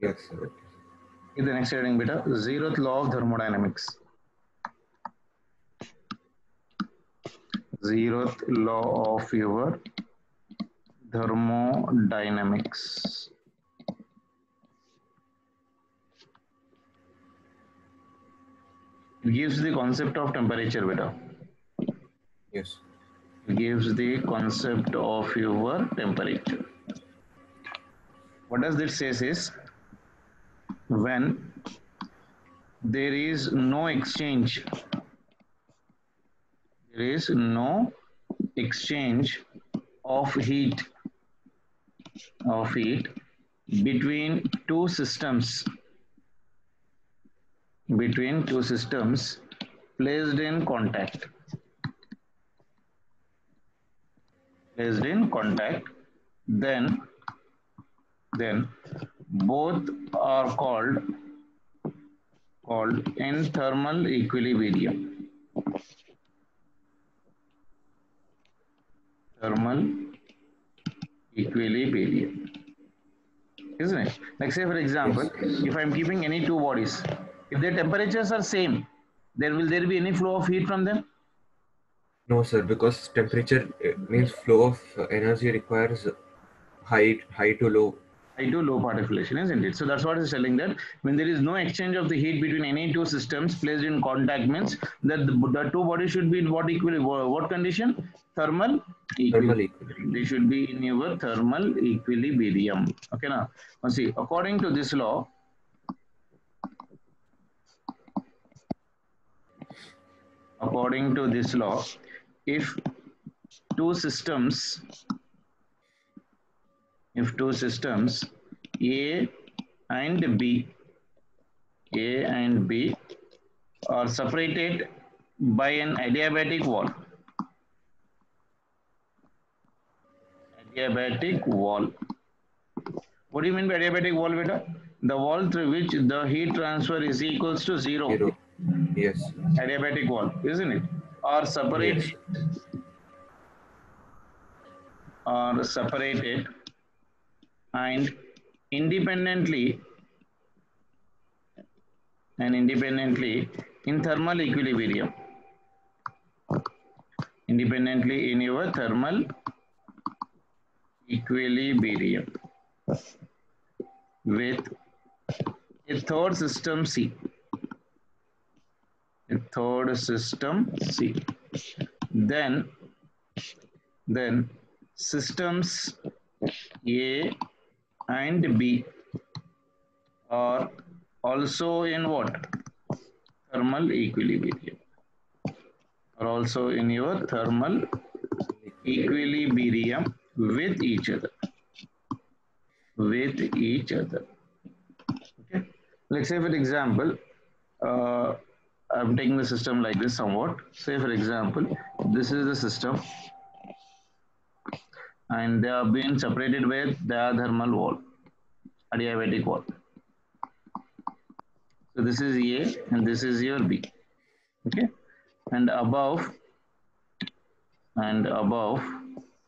Yes, sir. is the next heading beta zeroth law of thermodynamics. Zeroth law of your thermodynamics. It gives the concept of temperature beta. Yes. it gives the concept of your temperature. What does this says is when there is no exchange there is no exchange of heat of heat between two systems between two systems placed in contact placed in contact then then both are called called in thermal equilibrium. Thermal equilibrium. Isn't it? Like say for example if i'm keeping any two bodies if their temperatures are same then will there be any flow of heat from them? No, sir, because temperature uh, means flow of uh, energy requires high, high to low. High to low particulation, isn't it? So that's what it's telling that when there is no exchange of the heat between any two systems placed in contact means that the, the two bodies should be in what equilibrium, what condition? Thermal equilibrium. They should be in your thermal equilibrium. Okay, now, now see, according to this law, according to this law, if two systems, if two systems A and B, A and B are separated by an adiabatic wall. Adiabatic wall. What do you mean by adiabatic wall, beta? The wall through which the heat transfer is equals to zero. Zero. Yes. Adiabatic wall, isn't it? Or separate Yes. are separated and independently and independently in thermal equilibrium. Independently in your thermal equilibrium with a third system C. A third system C. Then then systems A and B are also in what? Thermal equilibrium. Are also in your thermal equilibrium with each other. With each other. Okay. Let's say, for example, uh, I'm taking the system like this somewhat. Say, for example, this is the system and they are being separated by diathermal wall, adiabatic wall. So this is A and this is your B. Okay, and above and above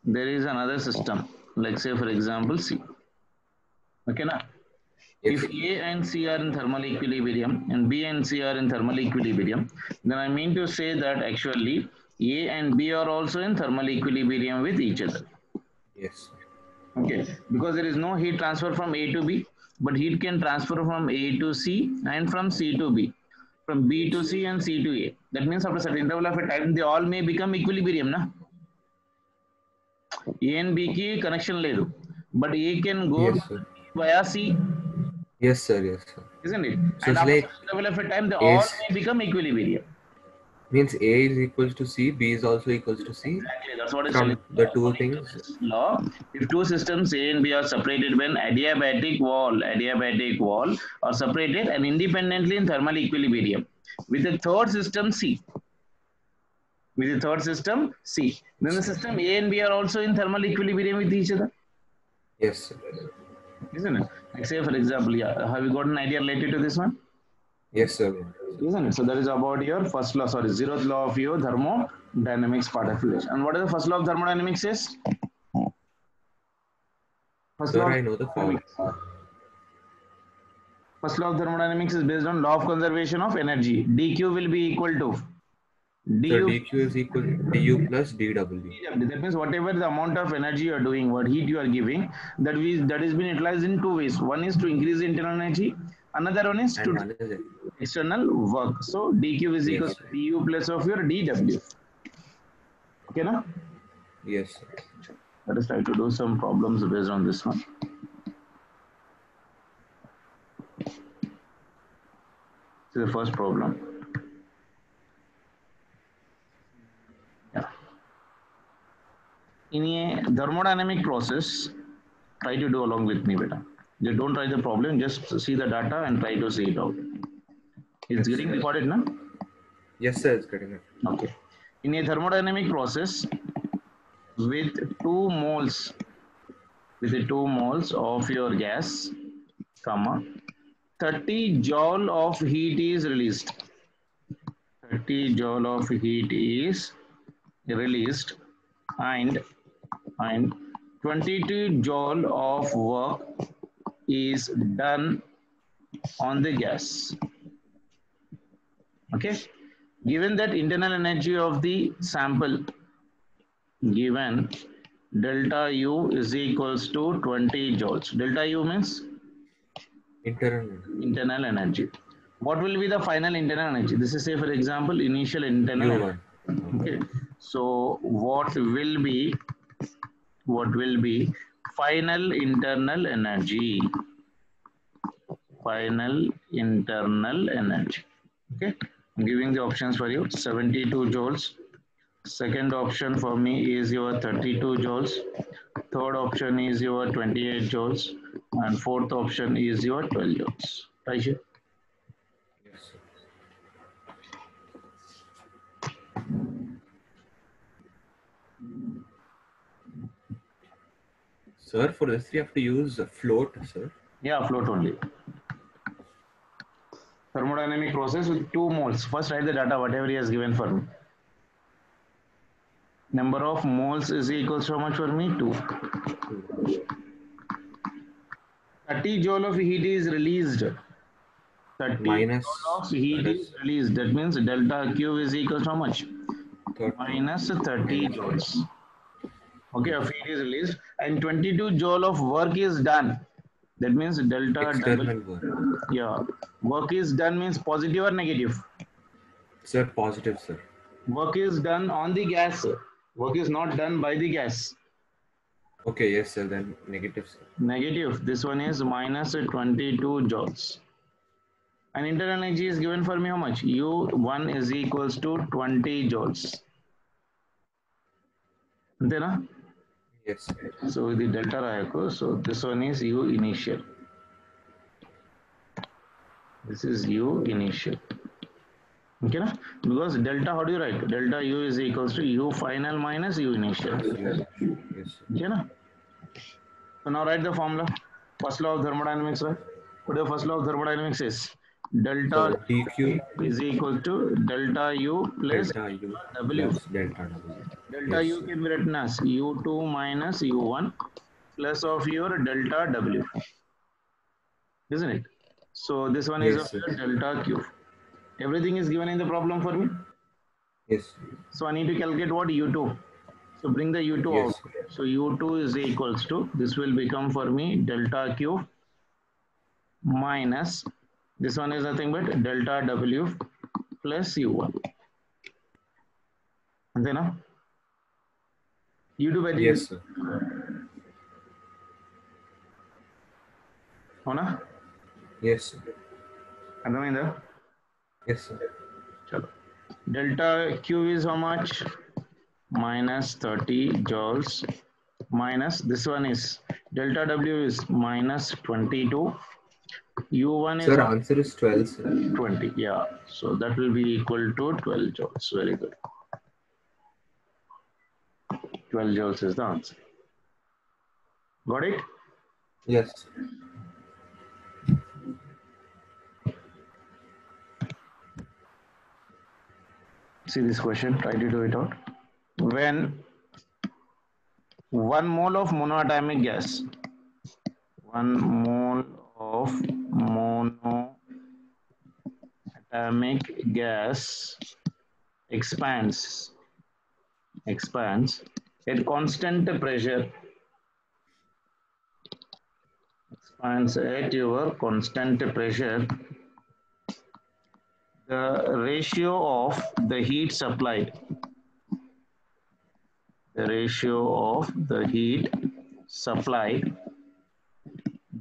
there is another system, like say for example C. Okay, now if A and C are in thermal equilibrium and B and C are in thermal equilibrium, then I mean to say that actually A and B are also in thermal equilibrium with each other. Yes. Okay, because there is no heat transfer from A to B, but heat can transfer from A to C and from C to B, from B to C and C to A. That means after certain interval of a time, they all may become equilibrium, na? A and B ki connection ledu, but A can go Yes, via C, Yes, sir. Yes, sir. isn't it? So and after like certain interval of a time, they A all may become equilibrium. Means A is equals to C, B is also equals to C. Exactly, that's what it's From the two things. Law, if two systems A and B are separated by when adiabatic wall, adiabatic wall are separated and independently in thermal equilibrium with the third system C. With the third system C. Then the system A and B are also in thermal equilibrium with each other. Yes. Isn't it? Like say for example, yeah, have you got an idea related to this one? Yes, sir. Isn't it? So that is about your first law, sorry, zeroth law of your thermodynamics part of relation. And what is the first law of thermodynamics is? First Sir, law I know the formula. First law of thermodynamics is based on law of conservation of energy. dq will be equal to So du dq is equal to du plus dw. That means whatever the amount of energy you are doing, what heat you are giving, that is that is being utilized in two ways. One is to increase internal energy. Another one is to external work. So dq is equal Yes. to du plus of your dw. Okay, now Yes. let us try to do some problems based on this one. This is the first problem. Yeah. In a thermodynamic process, try to do along with me, beta. Just don't try the problem, just see the data and try to see it out. It's getting recorded, now. Yes, sir. It's getting it. Okay. In a thermodynamic process, with two moles, with the two moles of your gas, comma, 30 joule of heat is released. 30 joule of heat is released and and 22 joule of work is done on the gas. Okay. Given that internal energy of the sample given delta U is equals to 20 joules. Delta U means Internal. internal energy. What will be the final internal energy? This is say for example initial internal energy. Okay. So what will be what will be final internal energy? Final internal energy. Okay. I'm giving the options for you. 72 joules. Second option for me is your 32 joules. Third option is your 28 joules. And fourth option is your 12 joules. Right here. Sir, for this we have to use float, sir. Yeah, float only. Thermodynamic process with two moles. First write the data, whatever he has given for me. Number of moles is equals to how much for me? 2. 30 joule of heat is released. 30 Minus- joule of heat that is released. That means delta Q is equals to how much? Third. minus 30 joules. Okay, of heat is released and 22 joule of work is done. That means delta double. Work. Yeah, work is done means positive or negative. Sir, positive, sir. Work is done on the gas. Work is not done by the gas. Okay, yes, sir. Then negative, sir. Negative. This one is minus 22 joules. And internal energy is given for me how much? U1 is equals to 20 joules. Then, Yes. So the delta Rayako, so this one is U initial. This is U initial. Okay, na? because delta, how do you write? Delta U is equals to U final minus U initial. Yes, yes. Okay, na? So now write the formula. First law of thermodynamics, right? What the first law of thermodynamics is? Delta So is equal to delta U plus delta u W. plus delta w. Delta Yes, U can be written as U2 minus U1 plus of your delta W. Isn't it? So this one is Yes, of your delta Q. Everything is given in the problem for me. Yes. So I need to calculate what U2. So bring the U2 Yes. out. So U2 is equals to, this will become for me delta Q minus, this one is nothing but delta W plus U1. And then, uh, U2 value Yes, sir. అవునా Yes, sir. అర్థమైందా Yes, sir. చలో delta queue is how much minus 30 joules minus this one is delta w is minus 22 u1 is Sir, answer is 12, sir. 20 yeah. So that will be equal to 12 joules. Very good. 12 joules is the answer. Got it? Yes. see this question? Try to do it out. When one mole of monoatomic gas one mole of mono monatomic gas expands expands at constant pressure. Expands at your constant pressure. The ratio of the heat supplied. The ratio of the heat supplied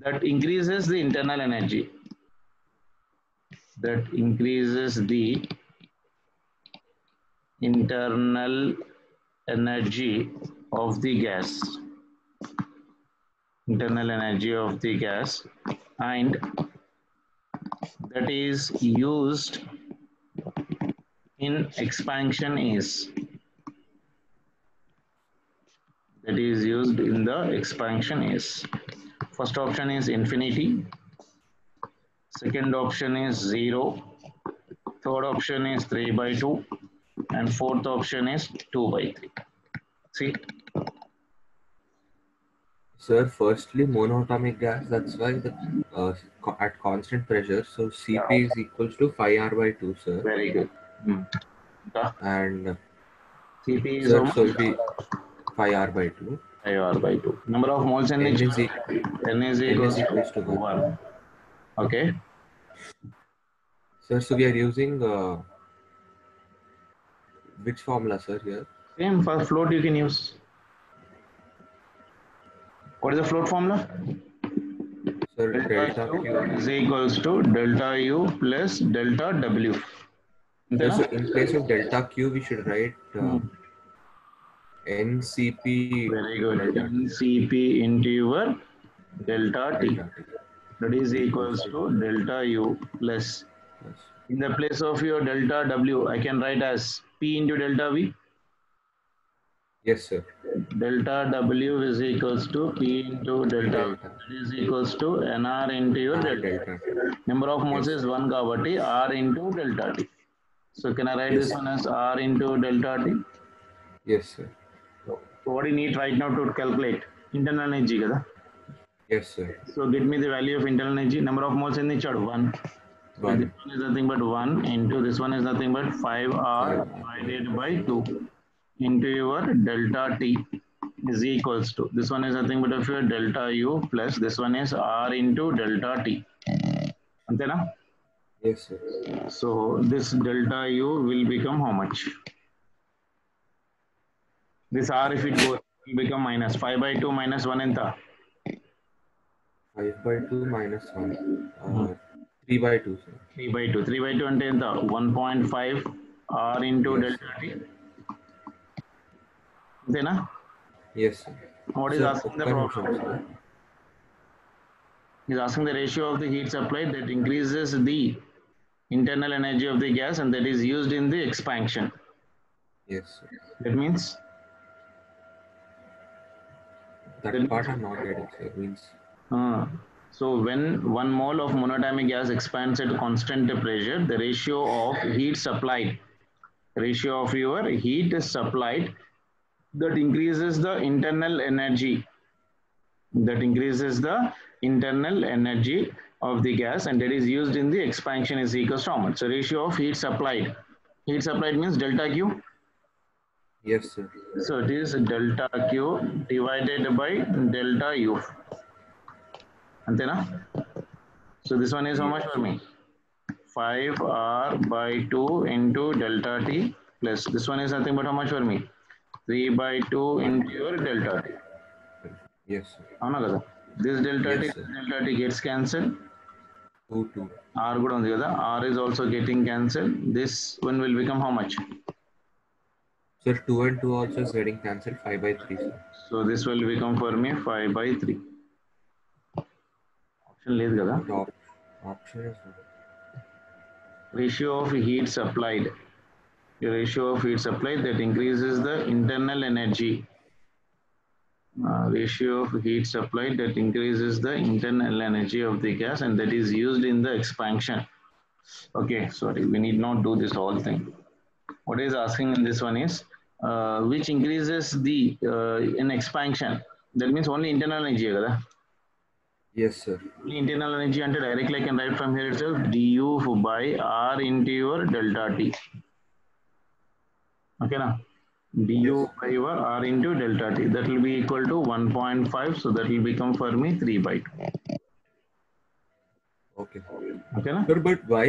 that increases the internal energy. That increases the internal energy of the gas. Internal energy of the gas. And that is used in expansion is. That is used in the expansion is first option is infinity. Second option is 0 third option is 3 by 2 and fourth option is 2 by 3 see? Sir, firstly, monatomic gas, that's why the uh, at constant pressure, so Cp is equals to 5R by 2, sir. very good. Hmm. The And cp is sir, so it'll be 5R by 2. IR by 2. Number of moles in each NAC, equals to 1. Okay. Sir, so we are using uh, which formula, sir, here? Same for float you can use. What is the float formula? Sir, delta, delta Q is equals to delta U plus delta W. So in place of delta Q, we should write uh, hmm. NCP. Very good. NCP into your delta T. That is equals to delta U plus. In the place of your delta W, I can write as P into delta V. Yes, sir. Delta W is equals to P into delta V. That is equals to NR into your delta. Number of moles is 1 gravity, R into delta T. So can I write yes. this one as R into delta T? Yes, sir. What you need right now to calculate? Internal energy, kada? Yes, sir. So get me the value of internal energy. Number of moles in each 1. So this one is nothing but 1 into this one is nothing but 5R divided by 2 into your delta T is equals to this one is nothing but of your delta U plus this one is R into delta T. Antena? Yes, sir. So this delta U will become how much? this r if it goes will become minus 5 by 2 minus 1 ఎంత 5 by 2 minus 1. Uh, 3 by 2, sir. 3 by 2 3 by 2 అంటే ఎంత 1.5 r into Yes. delta t అంతేనా Yes, sir. what is Sir, asking the ఒక్క problem నిమిషం, sir. is asking the ratio of the heat supplied that increases the internal energy of the gas and that is used in the expansion Yes, sir. that means that part I'm not getting, sir. Means, uh, so when one mole of monatomic gas expands at constant pressure the ratio of heat supplied ratio of your heat is supplied that increases the internal energy that increases the internal energy of the gas and that is used in the expansion is equals to how much? So ratio of heat supplied. Heat supplied means delta Q. Yes, sir. So it is delta Q divided by delta U. Antena? So this one is how much for me? 5R by 2 into delta T plus this one is nothing but how much for me? 3 by 2 into your delta T. Yes, sir. This delta yes, T, delta T gets cancelled. 2, 2. R good on the other. R is also getting cancelled. This one will become how much? Sir, 2 and 2 also is getting cancelled. 5 by 3, sir. So this will become for me five by three option లేదు కదా The op- option is not. ratio of heat supplied the ratio of heat supplied that increases the internal energy Uh, ratio of heat supplied that increases the internal energy of the gas and that is used in the expansion okay sorry we need not do this whole thing what is asking in this one is uh, which increases the uh, in expansion that means only internal energy kada Yes, sir. Only internal energy అంటే directly I can write from here itself du by r into your delta t. Okay na? du by your r into delta t. That will be equal to 1.5. So that will become for me 3 by 2. Okay. Okay na? Sir, but why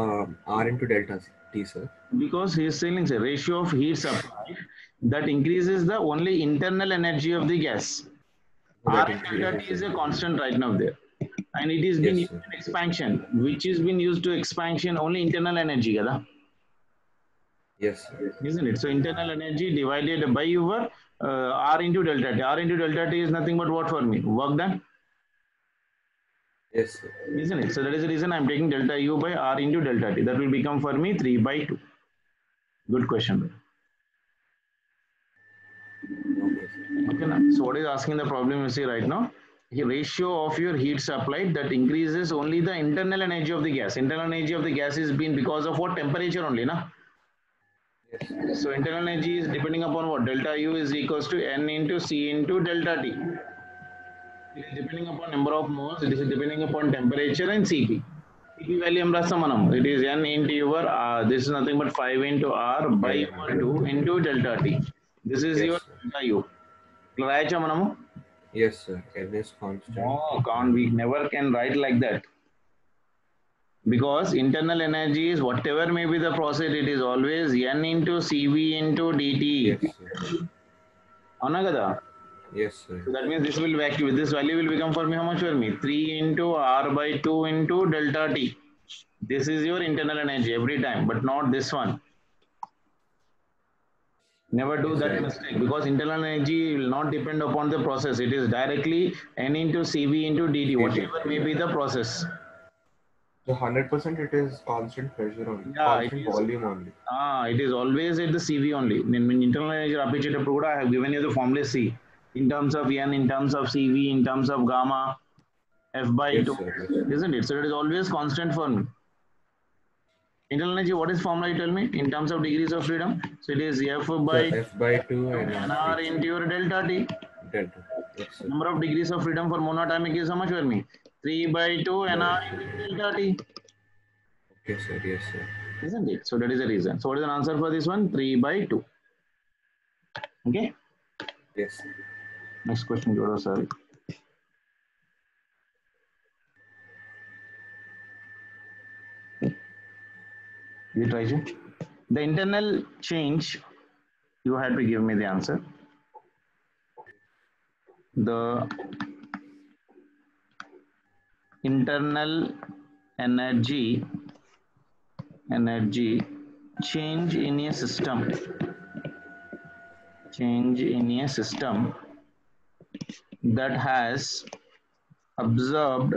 um, R into delta Sir? Because he is saying a ratio of heat supply that increases the only internal energy of the gas. That R delta T is a constant right now there. And it is being Yes, used in expansion, which is being used to expansion only internal energy. Kada? Yes, isn't it? So internal energy divided by your uh, R into delta T. R into delta T is nothing but what for me? Work done, Yes, sir. isn't it? So that is the reason I'm taking delta U by R into delta T. That will become for me 3 by 2. Good question. Okay, now. So what is asking the problem you see right now? The ratio of your heat supplied that increases only the internal energy of the gas. Internal energy of the gas is being because of what temperature only, na? Yes. So internal energy is depending upon what? Delta U is equals to N into C into delta T It is depending upon number of moles, it is depending upon temperature and Cp. Cp value em రాస్తాం మనం. It is N into your R. This is nothing but 5 into R by your 2 into delta T. This is Yes, your sir. delta U. ఇట్లా రాయచ్చా మనము? Yes, sir. N is constant. No, can't we never can write like that. Because internal energy is whatever may be the process, it is always N into CV into dt. Yes, sir. అవునా కదా Yes, sir. So that means this will vacuum. This value will become for me how much for me? 3 into R by 2 into delta T. This is your internal energy every time, but not this one. Never do exactly. that mistake because internal energy will not depend upon the process. It is directly N into CV into DT, whatever may be the process. So 100% it is constant pressure only, yeah, constant volume only. Ah, it is always at the CV only. In internal energy, I have given you the formula C. In terms of N, in terms of CV, in terms of gamma, F by Yes, 2. sir. Yes, sir. isn't it? So it is always constant for me. Internal energy, what is formula you tell me in terms of degrees of freedom? So it is F by So F by 2 and NR into your delta T. delta. Yes. Number of degrees of freedom for monatomic is how much for me? 3 by 2 NR into delta T. Okay, sir. Yes, sir. Isn't it? So that is the reason. So what is the answer for this one? 3 by 2. Okay. Yes. Next question, Jodo, sorry. You try to. The internal change, you had to give me the answer. The internal energy, energy change in a system, change in a system that has observed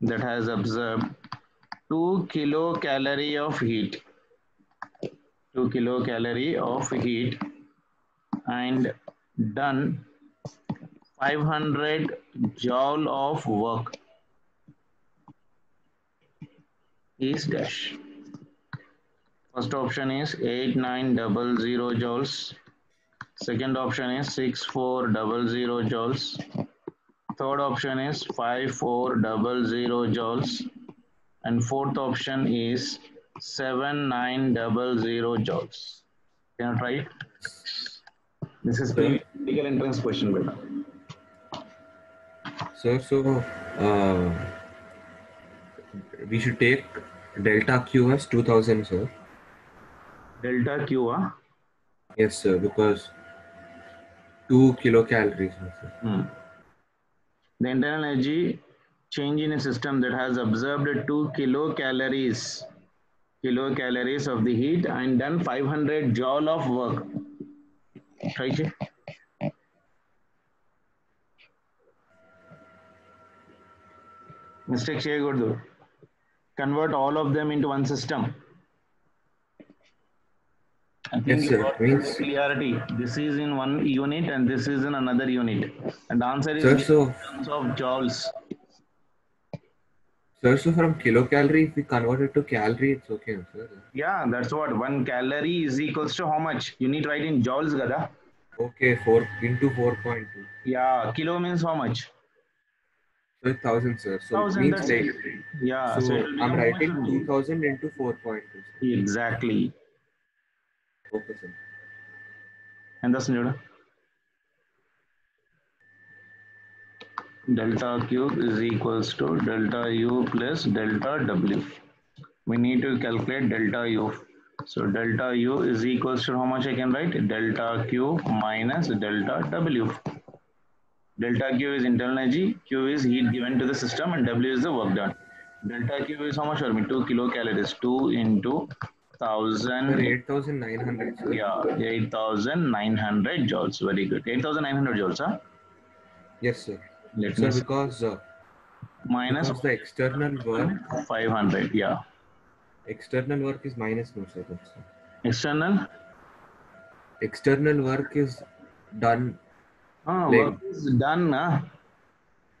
that has observed 2 kilocalorie of heat. 2 kilocalorie of heat and done 500 joule of work. Is dash. First option is 8900 joules Second option is 6400 joules. Third option is 5400 joules. And fourth option is 7900 joules. Can you try it? This is Sure. critical entrance question, beta. Sir, so uh, we should take delta Q as 2000, sir. Delta Q, huh? Yes, sir, because 2 kilocalories. Mm. The internal energy change in a system that has absorbed 2 kilocalories kilocalories of the heat and done 500 joule of work. Try it. Mistake Convert all of them into one system. Think Yes, sir. Means- clarity. This is in one unit and this is in another unit. And the answer is Sir, in so terms of joules. sir, so from kilocalorie, if we convert it to calorie, it's okay, sir. Yeah, that's what one calorie is equals to how much? You need to write in joules, gada. Okay, 4 into 4.2. Yeah, kilo means how much? So 1000, sir. So Thousand, means like. Yeah. so, So, it will become I'm writing 2000 into 4.2. Exactly. And that's എന്താ delta Q is equals to delta u plus delta w. We need to calculate delta u. So delta u is equals to how much I can write? Delta q minus delta w. Delta q is internal energy, q is heat given to the system and w is the work done. Delta q is how much? I mean, 2 kilocalories, 2 into 1000 Sir, 8900, sir. yeah, 8,900 joules. Very good. 8,900 joules, huh? Yes, sir. Let Sir, me because, uh, Minus because the external work, 500. Yeah. external work is minus no, sir. External? External work is done, Oh, Like- work is done. Huh?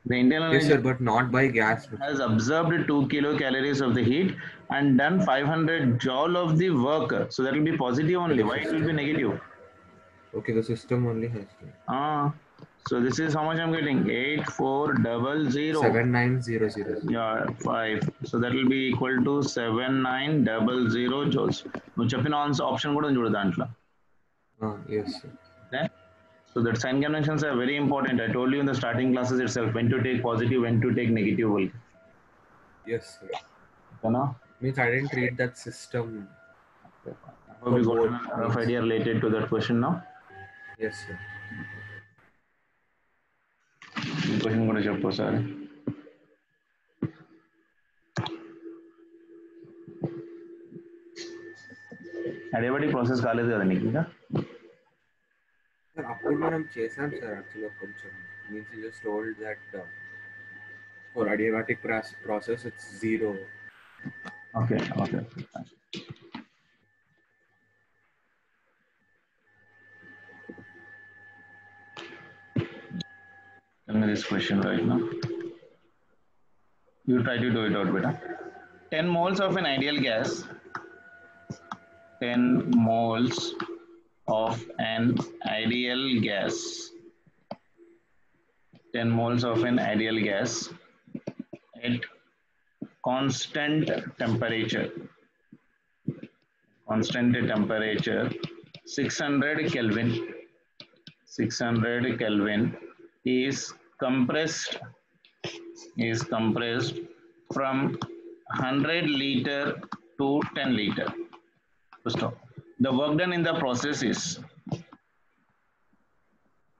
The internal yes, sir, but not by gas. has absorbed 2 kilocalories of the heat and done 500 joule of the work. So that will be positive only. Why it will be negative? Okay, the system only has to. Ah, so this is how much I'm getting 8400. 7900. Yeah, five. So that will be equal to seven nine double zero joules. నువ్వు చెప్పిన option కూడా ఉంది చూడు దాంట్లో Ah, yes, sir. Okay? So that sign conventions are very important. I told you in the starting classes itself when to take positive, when to take negative. will. Yes, sir. You know? Means I didn't read that system. Hope you got a rough idea related to that question now. Yes, sir. ఈ question కూడా చెప్పు sir అడేబడి process కాలేదు కదా నీకు ఇంకా sir అప్పుడు మనం చేసాం సార్ యాక్చువల్గా కొంచెం means just told that for adiabatic process it's zero Okay, okay, okay. Tell me this question right now. You try to do it out better. 10 moles of an ideal gas, 10 moles of an ideal gas, 10 moles of an ideal gas at constant temperature. Constant temperature 600 Kelvin. 600 Kelvin is compressed is compressed from 100 liter to 10 liter. Stop. The work done in the process is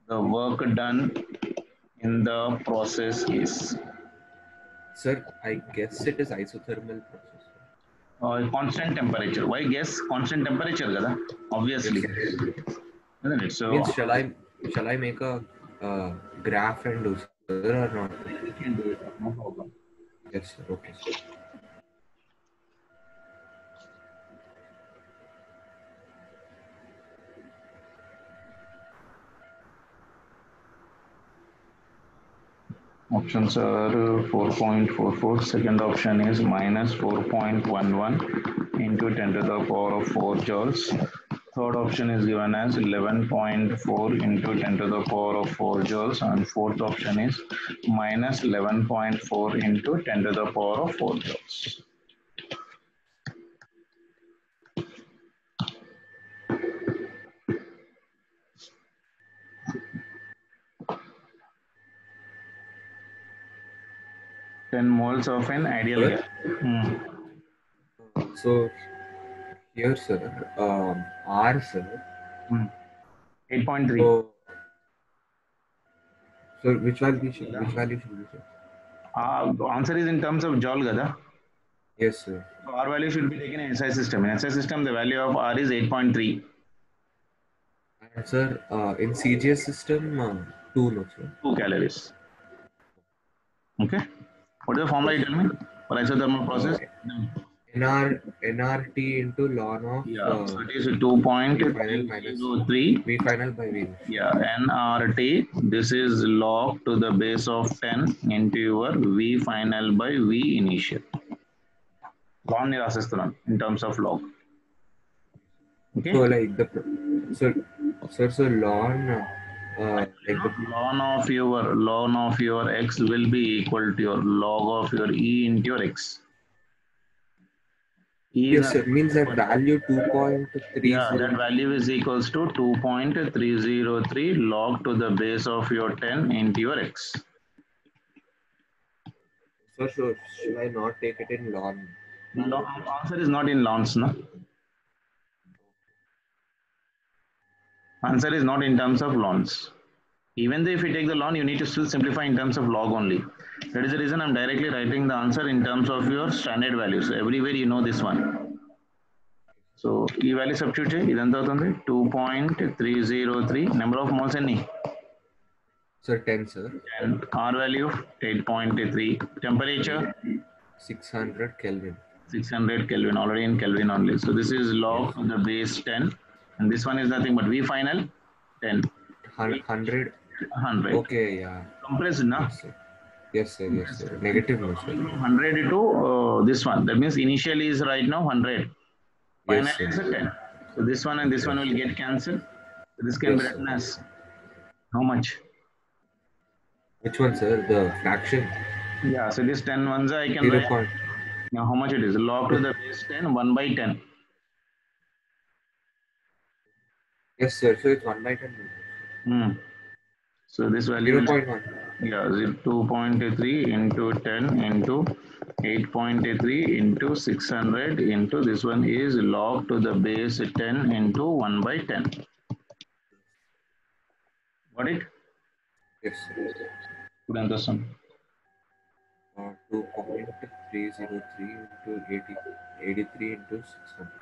the work done in the process is Sir, I guess it is isothermal process. uh, constant temperature. Why guess constant temperature? Kada? Obviously, Yes, isn't it? So Means shall I shall I make a uh, graph and do sir or not? you can do it. No problem. Yes, sir. Okay. Sir. Options are uh, 4.44. Second option is minus 4.11 into 10 to the power of 4 joules. Third option is given as 11.4 into 10 to the power of 4 joules. And fourth option is minus 11.4 into 10 to the power of 4 joules. Moles of an ideal Sir? gas. Hmm. So here, sir, um, R, sir. 8.3. So, so which value should which value should we say? Uh, answer is in terms of joule, Gada. Yes, sir. So R value should be taken in SI system. In SI system, the value of R is 8.3. And sir, uh, in CGS system, uh, two no, sir. 2 calories. Okay. What is the formula you tell me for isothermal process? NR, NRT into log of yeah, uh, so it is 2.03 V final by V. Yeah, NRT, this is log to the base of 10 into your V final by V initial. Log in terms of log. Okay. So like the so sir so, so log uh, like the ln of your ln of your x will be equal to your log of your e into your x. E yes sir means that value 2.30 yeah, that value is equals to 2.303 log to the base of your 10 into your x. sir so should I not take it in log Log, answer is not in lawns, no? answer is not in terms of loans. Even though if you take the log, you need to still simplify in terms of log only. That is the reason I'm directly writing the answer in terms of your standard values. Everywhere you know this one. So E value substitute, idanta 2.303, number of moles any? Sir, 10, sir. And R value 8.3. Temperature? 600 Kelvin. 600 Kelvin, already in Kelvin only. So this is log of the base 10. And this one is nothing but V final 10. 100 100. okay yeah Compressed now. yes sir yes sir yes sir negative no sir 100 to uh, this one. That means initially is right now 100. Final Yes, is a 10. So this one and this one will get cancelled. So this can be written as how much? which one sir the fraction Yeah, so this 10 ones I can 0. write. Now how much it is? Log to the base 10, 1 by 10. Yes sir so it's 1 by 10 Hmm. So this value will 0.1 Yeah, zero- 2.3 into 10 into 8.3 into 600 into this one is log to the base 10 into 1 by 10. Got it? yes sir Good answer. uh, 2.303 into 80 83 into 600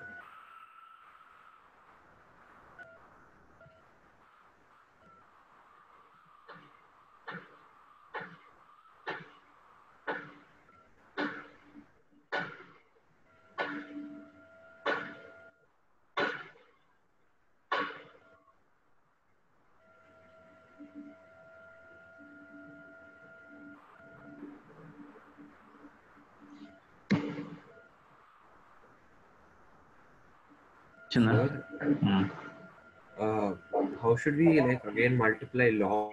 Chinna? Hmm. uh, how should we like again multiply log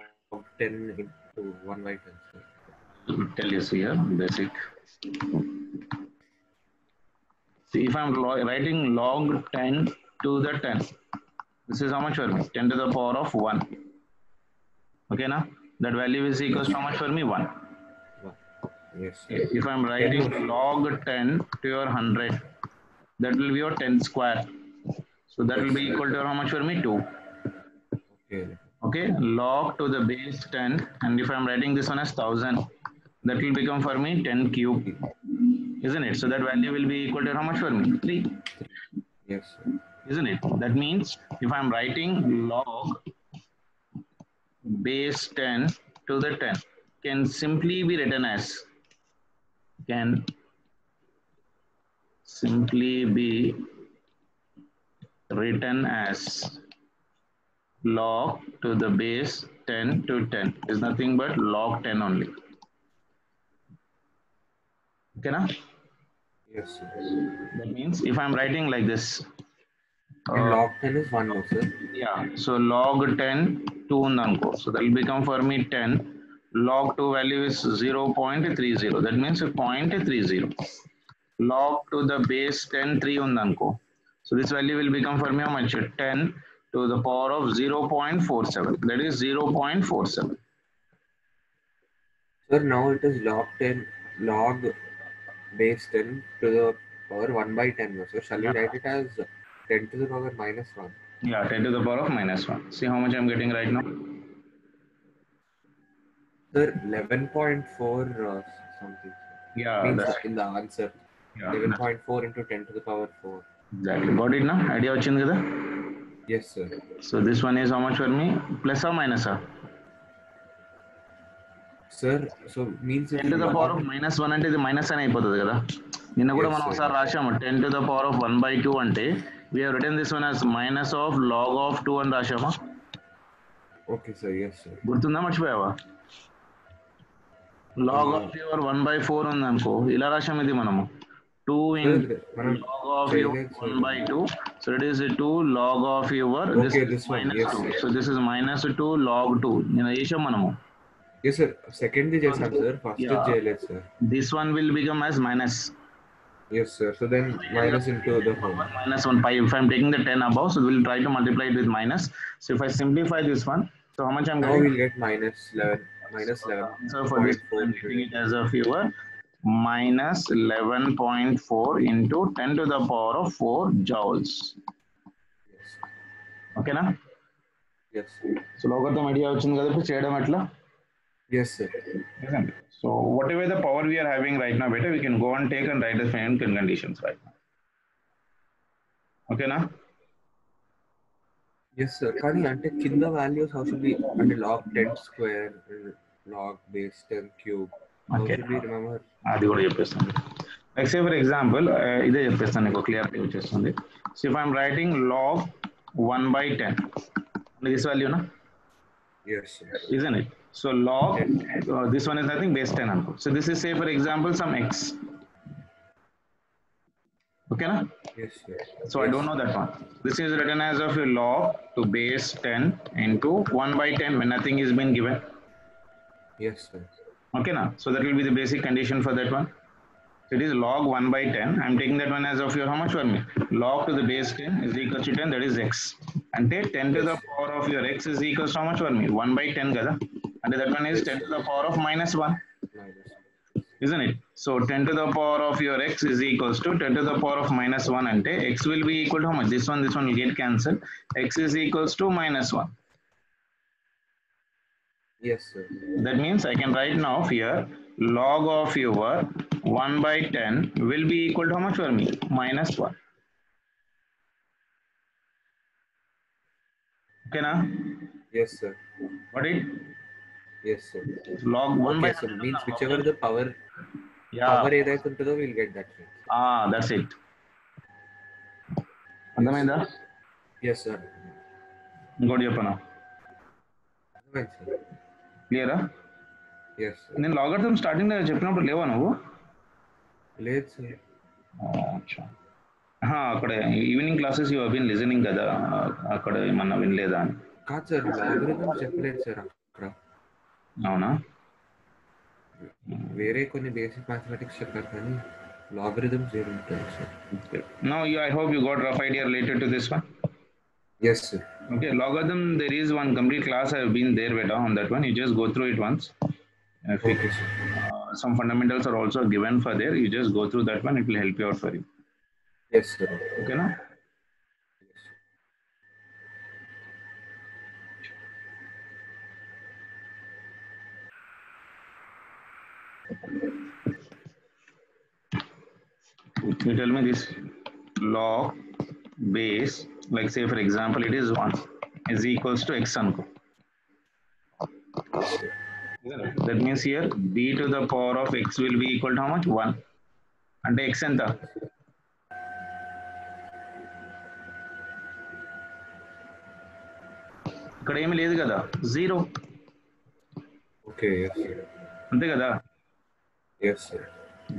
10 into 1 by 10 sir? I'll Tell you see here, basic. See, if I'm lo- writing log 10 to the 10, this is how much for me? 10 to the power of 1. Okay, now that value is equals to how much for me? 1. yes. If I'm writing log 10 to your 100, that will be your 10 square. So that will be equal to how much for me? 2. okay Okay, log to the base 10, and if I'm writing this one as 1000, that will become for me 10 cube, isn't it? So that value will be equal to how much for me? 3, yes sir. isn't it? That means if I'm writing log base 10 to the 10, can simply be written as, can simply be written as log to the base 10 to 10 is nothing but log 10 only. Okay, na? yes sir. That means if I'm writing like this, uh, log 10 is 1 no sir yeah, so log 10 2 unko. So that will become for me 10. Log 2 value is 0.30. That means 0.30. Log to the base 10 3 unko. So this value will become for me how much? 10 to the power of 0.47. That is 0.47. Sir, now it is log 10, log base 10 to the power 1 by 10. So shall we write it as 10 to the power minus 1? Yeah, 10 to the power of minus 1. See how much I'm getting right now? Sir, 11.4 uh, something. Yeah, Means in the answer. yeah, 11.4 into 10 to the power 4. Exactly got it నా idea వచ్చింది కదా? Yes sir so this one is how much for me plus or minus ఆ sir so means ten to the power of minus one అంటే ఇది minus అని అయిపోతుంది కదా? నిన్న కూడా మనం ఒకసారి రాశాము ten to the power of one by two అంటే we have return this one as minus of log of two అని రాశామా? ఓకే సార్ ఎస్ సార్ గుర్తుందా మర్చిపోయావా? Log of your one by four ఉంది అనుకో ఇలా రాశాం ఇది మనము. 2 in log of your 1 by 2. So it is 2 log of your this okay, this, one. Yes, 2. Yes. So this is minus 2 log 2. You Yes, sir. Second is sir. First is JLS, sir. This one will become as minus. Yes, sir. So then minus, minus into the whole. Minus 1 pi. If I'm taking the 10 above, so we'll try to multiply it with minus. So if I simplify this one, so how much I'm going? Now we'll get minus 11. Minus 11. So for this, I'm taking it as a fewer minus 11.4 into 10 to the power of 4 joules. Yes. ఓకేనా Yes. So లోగర్థం idea వచ్చింది కదా ఇప్పుడు చేయడం ఎట్లా Yes, sir. So what ever the power we are having right నా better we can go and take and right fine conditions right ఓకేనా Yes, sir. కానీ అంటే కింద వాల్యూస్ హౌ షుడ్ బి అంటే log ten square log base ten cube how Okay. Should be remember అది కూడా చెప్పేస్తాను like say for example ఇదే చెప్పేస్తాను నీకు క్లియర్టీ వచ్చేస్తుంది so if I'm writing log one by ten this వాల్యూనా yes isn't it? So log, uh, this one is nothing base 10 uncle. So this is say for example some x. Okay, na? Yes sir so I don't know that one. This is written as of your log to base 10 into 1 by 10 when Okay now, so that will be the basic condition for that one. So it is log 1 by 10. I'm taking that one as of your how much for me? Log to the base 10 is equal to 10, that is x. And take 10 to the power of your x is equal to how much for me? 1 by 10 kada. And that one is 10 to the power of minus 1. Isn't it? So 10 to the power of your x is equals to 10 to the power of minus 1 and x will be equal to how much? This one, this one will get cancelled. x is equals to minus 1. Yes sir That means I can write now here log of your 1 by 10 will be equal to how much for me? Minus 1. Okay now? Yes sir What it? Yes sir Log 1 by okay sir means whichever the power Yeah. Power ఏదైతే ఉంటుందో will get that Ah, that's it. అర్థమైందా yes sir ఇంకోటి చెప్పనా అర్థమైంది sir క్లియరా? నేను logarithm starting చెప్పినప్పుడు లేవా నువ్వు? లేదు సార్ అక్కడ evening classes you been listening కదా అక్కడ ఏమన్నా వినలేదా అని. కాదు సార్ లాగరిథం చెప్పలేదు సార్ అక్కడ. అవునా? వేరే కొన్ని బేసిక్ మ్యాథమెటిక్స్ చెప్పారు కానీ లాగరిథమ్స్ ఏమి ఉంటాయి sir no I hope you got rough idea related to this one yes sir Okay, logarithm, there is one complete class. I've been there beta on that one. You just go through it once. Okay. Uh, some fundamentals are also given for there. You just go through that one. It will help you out for you. Yes, sir. Okay, now. You tell me this log base like say for example, it is 1 is equals to x unko. That means here b to the power of x will be equal to how much? 1. అంటే x ఎంత ఇక్కడ ఏమి లేదు కదా zero okay yes sir అంతే కదా yes sir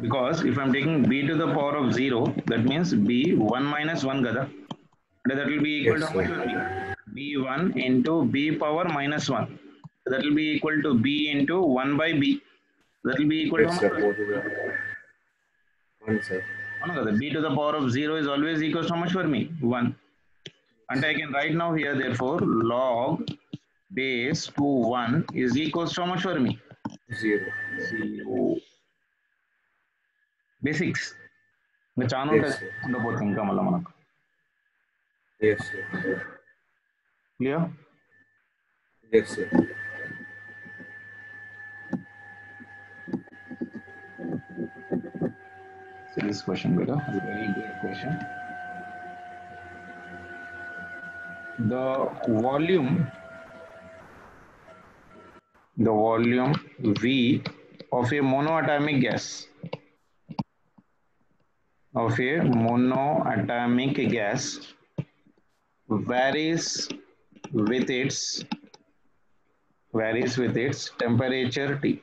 because if I'm taking b to the power of 0, that means b 1 minus 1 kada. And that will be equal Yes, to how much will be? b1 into b power minus 1. That will be equal to b into 1 by b. That will be equal to yes how sir much? Both one sir అవును కదా b to the power of 0 is always equal to how much for me? 1. And I can write now here therefore log base to 1 is equals to how much for me? Zero Zero. Basics. ఇంకా చాలా Yes, ఉంటుంది sir. ఉండబోతుంది ఇంకా మళ్ళీ మనకు Yes, sir. Clear? Yes, sir. So this question, beta, is a very good question. The volume, the volume V of a monoatomic gas, of a monoatomic gas varies with its varies with its temperature T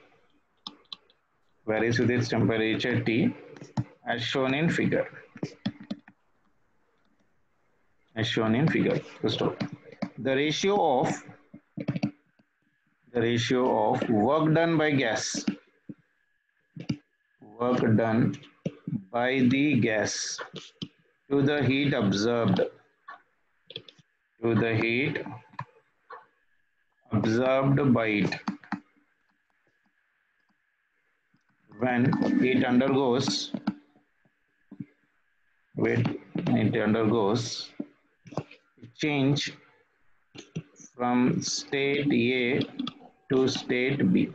varies with its temperature T as shown in figure. As shown in figure. All, the ratio of the ratio of work done by gas work done by the gas to the heat absorbed to the heat absorbed by it when it undergoes when it undergoes change from state A to state B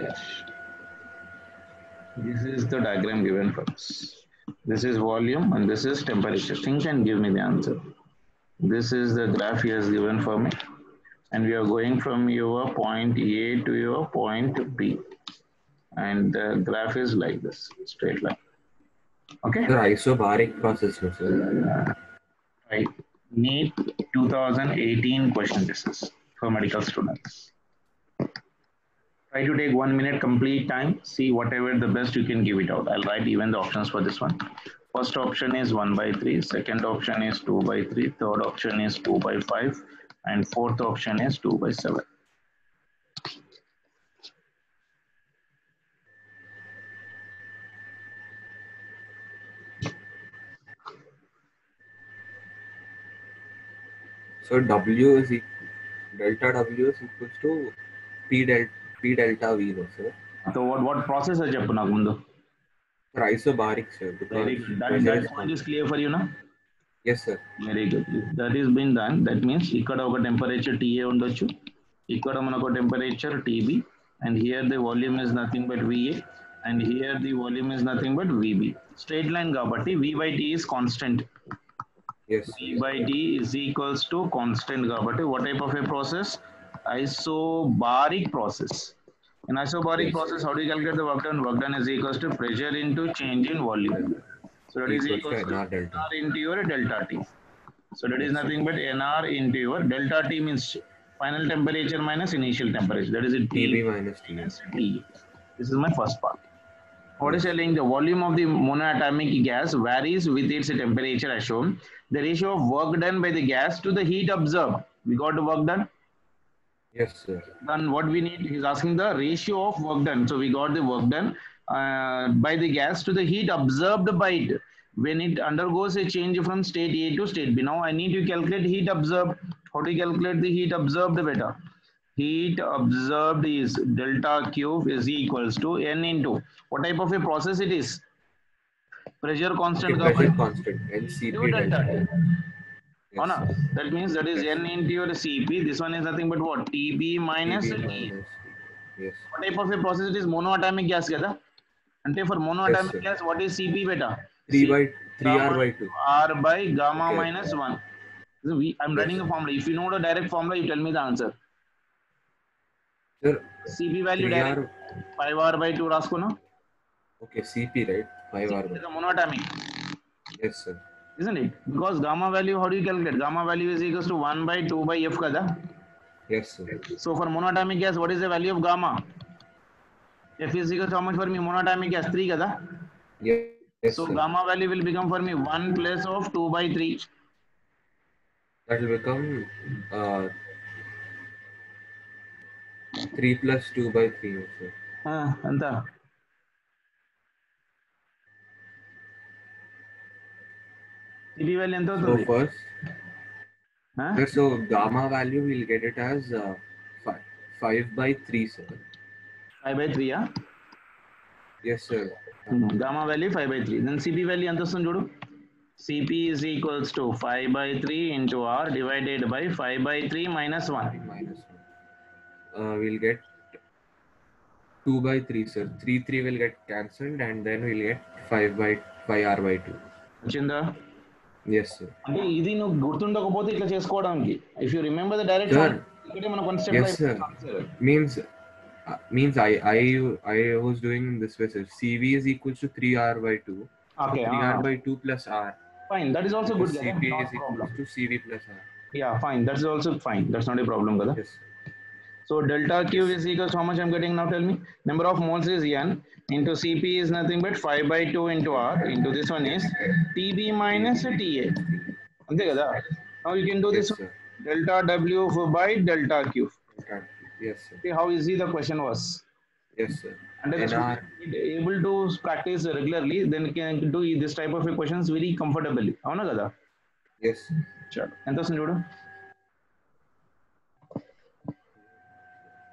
dash. This is the diagram given for us. This is volume and this is temperature. Think and give me the answer. This is the graph he has given for me. And we are going from your point A to your point B. And the graph is like this, straight line. Okay? Sir, isobaric process, sir. Right. NEET 2018 question this is for medical students. Try to take one minute complete time. See whatever the best you can give it out. I'll write even the options for this one. First option is 1 by 3. Second option is 2 by 3. Third option is 2 by 5. And fourth option is 2 by 7. So W is equal, delta W is equals to P delta P delta V, no, sir. So what, what process is చెప్పు నాకు ముందు Sir, isobaric, sir. Because Very good. That, pressure that is point is clear for you now? Yes, sir. Very good that is been done that means ఇక్కడ ఒక temperature TA ఉండొచ్చు ఇక్కడ మనకు temperature TB and here the volume is nothing but VA and here the volume is nothing but VB straight line కాబట్టి V by T is constant Yes. V by T is equals to constant కాబట్టి what type of a process isobaric process in isobaric process how do you calculate the work done work done is equals to pressure into change in volume so that is Equals to NR into your delta T. So that is nothing but NR into your delta T means final temperature minus initial temperature. That is it. T minus T. T. This is my first part. What is telling the volume of the monoatomic gas varies with its temperature as shown. The ratio of work done by the gas to the heat absorbed. We got the work done. Yes, sir. Then what we need, he's asking the ratio of work done. So we got the work done uh, by the gas to the heat absorbed by it when it undergoes a change from state A to state B. Now I need to calculate heat absorbed. How to calculate the heat absorbed better? Heat absorbed is delta Q is equals to N into what type of a process it is? Pressure constant. Okay, pressure constant. NCP New delta. Yes. Oh, no? That means that is n into your Cp. This one is nothing but what? Tb minus E. Yes. What type of a process it is monoatomic gas क्या था? And for monoatomic yes, gas, what is Cp beta? Three by three R by two. R by gamma okay. minus one. So we, I'm yes. running a formula. If you know the direct formula, you tell me the answer. Sir, Cp value direct. R... Five R by two रास्को ना? Okay, Cp right. Five R. by is monoatomic. Yes sir. isn't it? Because gamma value, how do you calculate? Gamma value is equals to one by two by f kada. Yes, sir. So for monatomic gas, what is the value of gamma? F is equal to how much for me? Monatomic gas, three, kada. Yes. yes so sir. gamma value will become for me one plus of two by three. That will become uh, three plus two by three, also. Ah, uh, anta. CB value ఎంత So అవుతుంది first, sir, so gamma value we'll get it as uh, 5, 5 by 3, sir. Five by three Yes, sir. Gamma value five by three then CP value ఎంత వస్తుంది చూడు CP is equals to five by three into are divided by five by three minus one minus 1. Uh, we'll get 2 by 3, sir. 3, 3 will get cancelled and then we'll get 5 by 5 R by 2. వచ్చిందా Yes, sir. అంటే ఇది నువ్వు గుర్తుండకపోతే ఇట్లా చేసుకోవడానికి if you remember the direct Sir. ఇక్కడే మన one Yes, sir. Step Means uh, means I I I was doing this way, sir. CV is equals to 3 R by 2. Okay 3 R by 2 plus R. Fine that is also good CP is problem equals to CV plus R. Yeah fine that's also fine that's not a problem కదా Yes. sir. So delta Q is equals to how much I'm getting now? Tell me. Number of moles is N into Cp is nothing but 5 by 2 into R into this one is TB minus TA. Now you can do this sir. delta W by delta Q. Yes, sir. See how easy the question was. Yes, sir. And if able to practice regularly, then you can do this type of questions very comfortably. Yes. Sure. And that's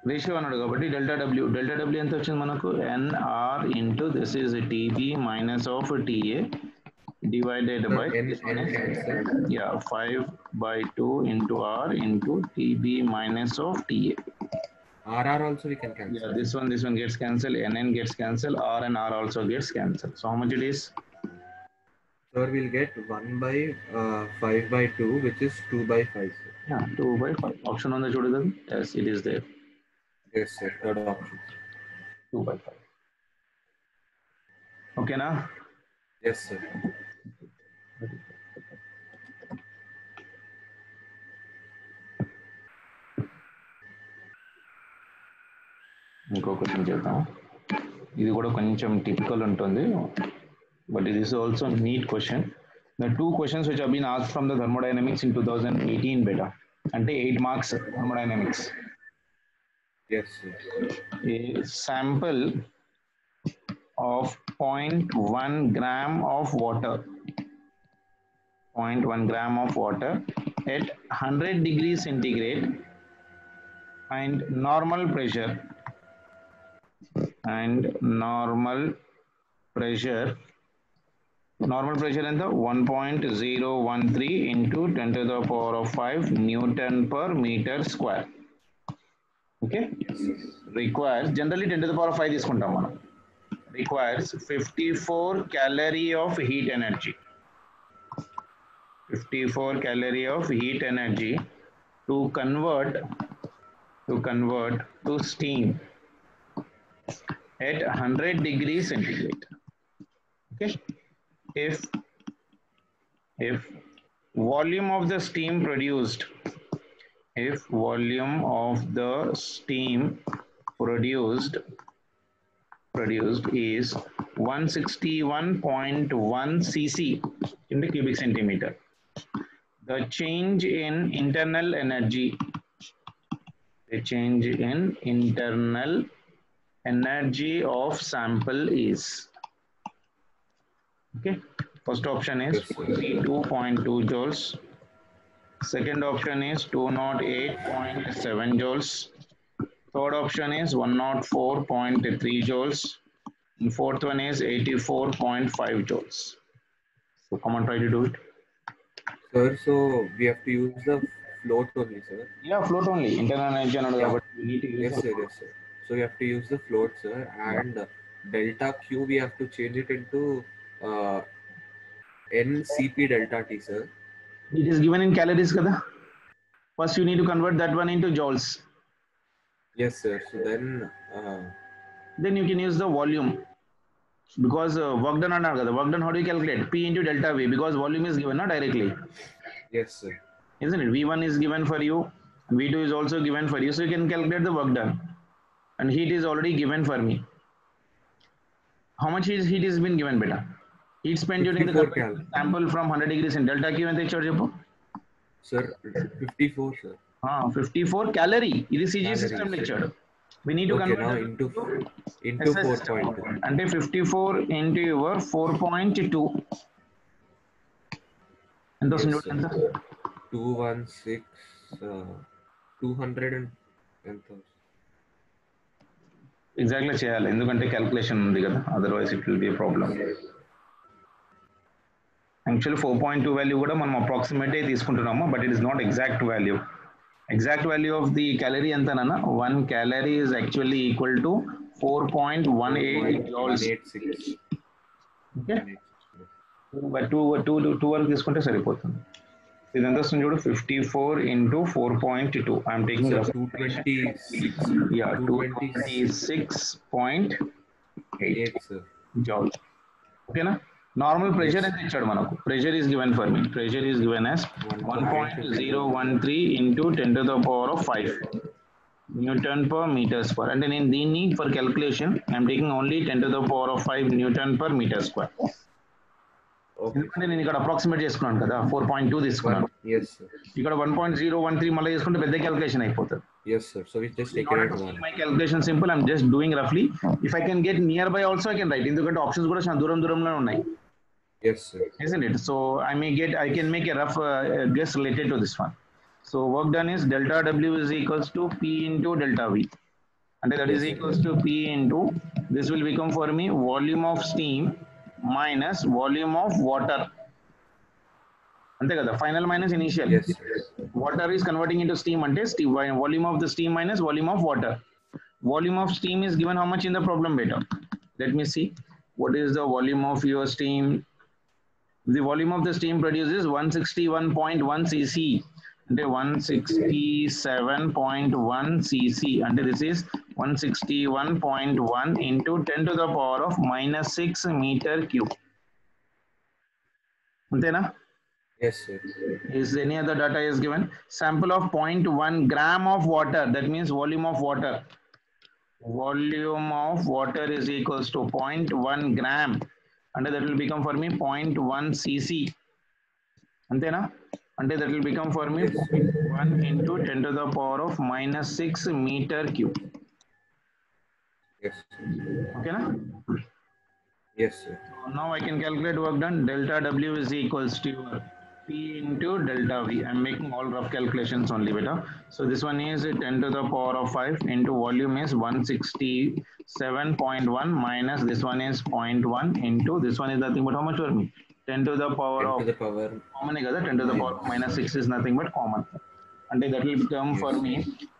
ratio అన్నాడు కాబట్టి delta W delta W ఎంత వచ్చింది మనకు NR into this is TB minus of TA divided by N, N, N, sir. Yeah five by two into are into TB minus of TA RR also we can cancel. Yeah, this one, this one gets cancelled, NN gets cancelled, R and R also gets cancelled. So how much it is? Sir, we'll get 1 by uh, 5 by 2, which is 2 by 5. Sir. Yeah, two by five. Option on the Chodadal? Yes, it is there. Yes, sir. Third option. Two by five. Okay, now? Yes, sir. ఇంకో question చేద్దాం ఇది కూడా కొంచెం typical ఉంటుంది but ఇది is also NEET question the two questions which been as from the thermodynamics in two thousand eighteen beta అంటే eight marks thermodynamics Yes, a sample of 0.1 gram of water. 0.1 gram of water at 100 degrees centigrade and normal pressure and normal pressure normal pressure in the 1.013 into 10 to the power of 5 newton per meter square okay requires generally 10 to the power of 5 తీసుకుంటాం మనం requires 54 calorie of heat energy 54 calorie of heat energy to convert to convert to steam at 100 degrees centigrade okay if if volume of the steam produced if volume of the steam produced produced is 161.1 cc in the cubic centimeter the change in internal energy the change in internal energy of sample is okay first option is Yes, sir. 42.2 joules Second option is 208.7 joules. Third option is 104.3 joules. And fourth one is 84.5 joules. So come on, try to do it. Sir, so we have to use the float only, sir. Yeah, float only. Internal energy Yeah. but we need to use Yes, sir. Yes, sir. So we have to use the float, sir. And uh, delta Q, we have to change it into uh, NCP delta T, sir. It is given in calories, kada? First, you need to convert that one into joules. Yes, sir. So then, uh, Then you can use the volume. Because uh, work done another, kada. Work done, how do you calculate? P into delta V, because volume is given, not directly. yes, sir. isn't it? V1 is given for you, V2 is also given for you, so you can calculate the work done. And heat is already given for me. How much is heat is been given, beta? Heat spend during the sample from hundred degrees in delta Q ఎంత ఇచ్చాడు చెప్పు? Sir fifty four sir fifty calorie ఇది సిజీ system ఇచ్చాడు. We need to okay, convert into 4.2 అంటే 54 into your 4.2 ఎంత వస్తుంది ఎంత? 216 200 ఎంత ఎగ్జాక్ట్లీ చేయాలి. ఎందుకంటే క్యాలిక్యులేషన్ ఉంది కదా. Otherwise it will be problem actually four point two value కూడా మనం అప్రాక్సిమేట్ తీసుకుంటున్నాము but it is not exact value. Exact value of the calorie ఎంతనన్నా one calorie is actually equal to four point one eight joules 186. Okay? But two two two వరకు తీసుకుంటే సరిపోతుంది. ఇది ఎంత వస్తుంది చూడు fifty four into four point two. I'm taking So 226. Yeah two twenty six point eight 8, sir. Joule ఓకేనా normal pressure ఎంత ఇచ్చాడు మనకు pressure is given for me pressure is given as one point zero one three into ten to the power of five newton per metre square అంటే నేను దీన్ని for calculation I'm taking only ten to the power of five newton per metre square. ఎందుకంటే నేను ఇక్కడ approximate చేసుకున్నాను కదా four point two తీసుకున్నాను. ఇక్కడ one point zero one three మళ్ళీ చేసుకుంటే పెద్ద క్యాల్కులేషన్ అయిపోతుంది Yes, sir. So we just take In it order at to one. make my calculation simple, I'm just doing roughly. If I can get nearby also, I can write. ఎందుకంటే options కూడా చాలా దూరం దూరంలో ఉన్నాయి Yes, sir. isn't it? So I may get, I can make a rough uh, guess related to this one. So work done is delta W is equals to P into delta V. And that is Yes, sir. equals to P into, this will become for me volume of steam minus volume of water. అంతే కదా final minus initial Yes, sir. water is converting into steam ante steam volume of the steam minus volume of water volume of steam is given how much in the problem beta let me see what is the volume of your steam the volume of the steam produces 161.1 cc అంటే 167.1 cc అంటే this is 161.1 into 10 to the power of minus 6 meter cube అంతేనా Yes, sir. is any other data is given sample of 0.1 gram of water that means volume of water volume of water is equals to 0.1 gram and that will become for me 0.1 cc antena and that will become for me 0.1 into 10 to the power of minus 6 meter cube Yes. okay na? Yes, sir. now I can calculate work done. Delta W is equals to P into delta V. I'm making all rough calculations only, beta. So this one is 10 to the power of 5 into volume is 167.1 minus this one is 0.1 into this one is nothing but how much for me? 10 to the power 10 of to the power. common కదా 10 to the power of minus 6 is nothing but common. And that will become for me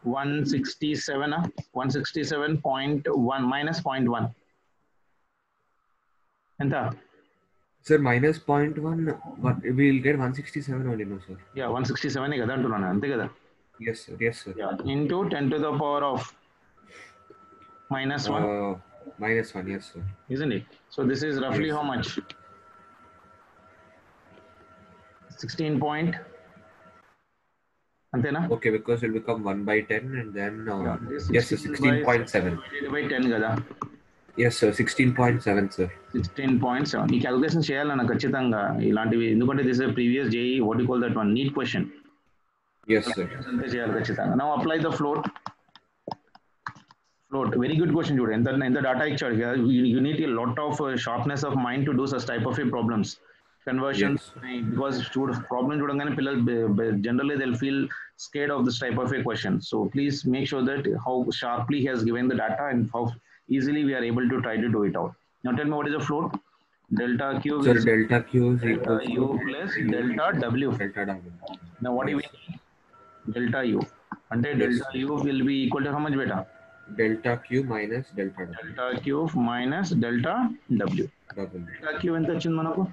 167, uh, 167.1 minus 0.1. ఎంత Sir, minus 0.1, what, we'll get 167 only, no, sir. Yeah one sixty seven కదా అంటున్నాను అంతే కదా Yes, sir. Yes, sir. Into ten to the power of minus one Uh, minus 1, yes, sir. isn't it? So this is roughly Yes. how much? 16 point. అంతేనా Okay, because it'll become 1 by 10 and then, uh, Yeah, this yes, sir, 16 by 16.7. divided by 10 కదా Yes, sir, 16.7, sir. Sixteen point seven ఈ calculation చేయాలన్న ఖచ్చితంగా ఇలాంటివి ఎందుకంటే this previous JEE what call that one NEET question Yes, sir. అంతే చేయాలి ఖచ్చితంగా now apply the float float very good question Jude. the, in the data actually you, you need a lot of uh, sharpness of mind to do such type of problems. Conversions yes. because students problems generally they'll feel scared of this type of a question. So please make sure that how sharply he has given the data and how easily we are able to try to do it out. Now tell me what is the float delta q So is delta q is delta u plus delta w. Delta w. Now what do we delta u. And delta u will be equal to how much beta? Delta Q minus delta W. Delta Q minus delta W. Double. Delta Q ఎంత వచ్చింది మనకు?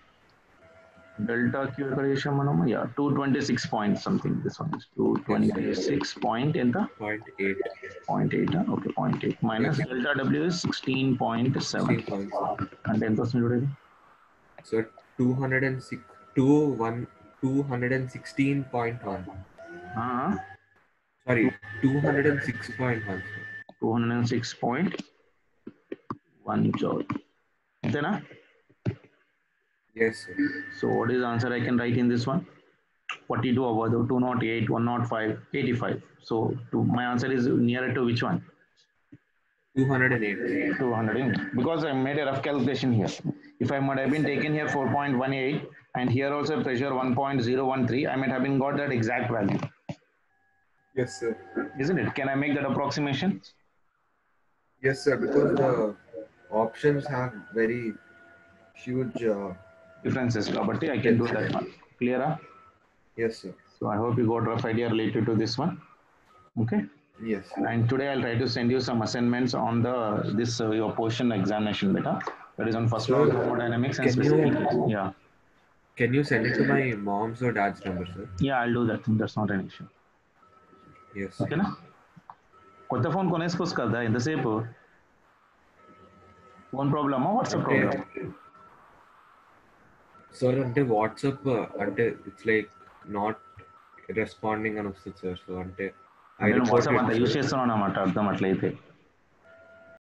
Delta Q ఎక్కడ చేసాం మనము? Yeah two twenty six point something this one is two twenty six point ఎంత? Point eight. Point eight okay point eight minus delta W is sixteen point seven 16.7. అంటే ఎంత వస్తుంది చూడండి So 206, 2, 1, 216.1. Sorry, 206.1. 206.1 joule. Then, ah? yes. Sir. So what is the answer I can write in this one? 42 over 208, 105, 85. So to, my answer is nearer to which one? 208. 208. Because I made a rough calculation here. If I might have been taken here 4.18 and here also pressure 1.013, I might have been got that exact value. Yes, sir. Isn't it? Can I make that approximation? Yes, sir, because the options have very huge uh, differences. Property, I can do that one. Clear? Huh? Yes, sir. So I hope you got rough idea related to this one. Okay. Yes. And today I'll try to send you some assignments on the this uh, your portion examination beta. That is on first so, law thermodynamics and specific. Yeah. Can you send it to my mom's or dad's number, sir? Yeah, I'll do that. That's not an issue. Yes. Okay, na? కొత్త phone కొనేసుకోవచ్చు కదా ఎంతసేపు phone ప్రాబ్లమా WhatsApp. Problem sir అంటే WhatsApp అంటే it's like not responding అని వస్తుంది sir so అంటే వాట్సాప్ అంత. యూజ్ చేస్తున్నాను అన్నమాట అర్థం అట్లయితే